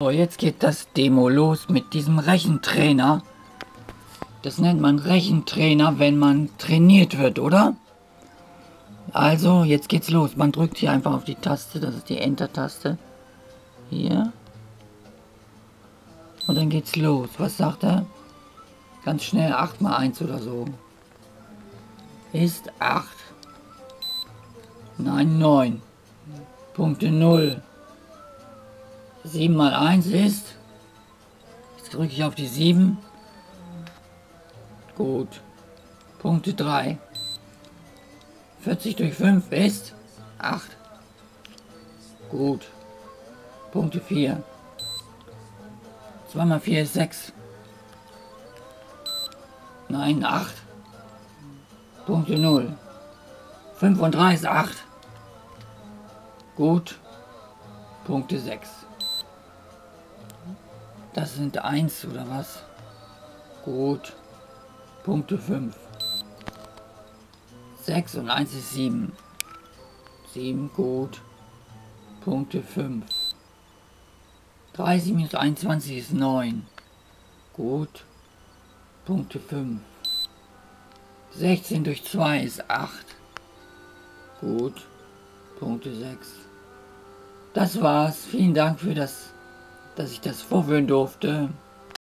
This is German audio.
So, jetzt geht das Demo los mit diesem Rechentrainer. Das nennt man Rechentrainer, wenn man trainiert wird, oder? Also, jetzt geht's los. Man drückt hier einfach auf die Taste, das ist die Enter-Taste. Hier. Und dann geht's los. Was sagt er? Ganz schnell 8 mal 1 oder so. Ist 8. Nein, 9. Punkte 0. 7 mal 1 ist. Jetzt drücke ich auf die 7. Gut. Punkte 3. 40 durch 5 ist 8. Gut. Punkte 4. 2 mal 4 ist 6. Nein, 8. Punkte 0. 5 und 3 ist 8. Gut. Punkte 6. Das sind 1 oder was? Gut. Punkte 5. 6 und 1 ist 7. 7, gut. Punkte 5. 30 minus 21 ist 9. Gut. Punkte 5. 16 durch 2 ist 8. Gut. Punkte 6. Das war's. Vielen Dank für das dass ich das vorführen durfte.